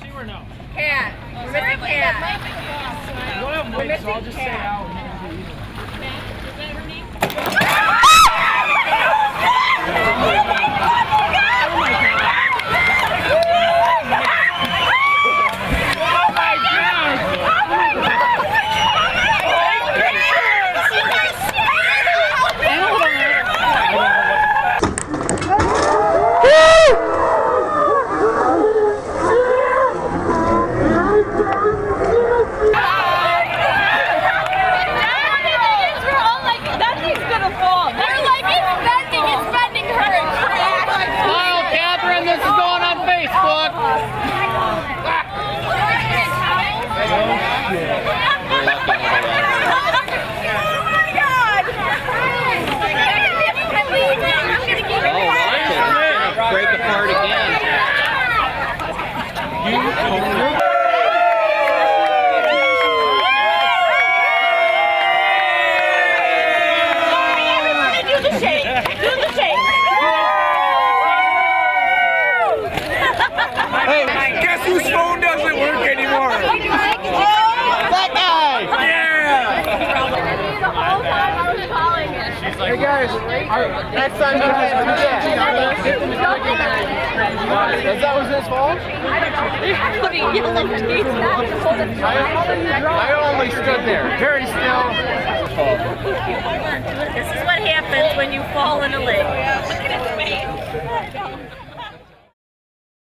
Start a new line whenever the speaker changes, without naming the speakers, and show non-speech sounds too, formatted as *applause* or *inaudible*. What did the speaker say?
too or no?
Cat. We're missing cat.
You don't have mic, so I'll just say out.
Smile, *laughs* Oh, break apart again.
Guess Hey guys,
Next time you guys do that.
Is that was his fault? I only stood there, very still.
This is what happens when you fall in a lake.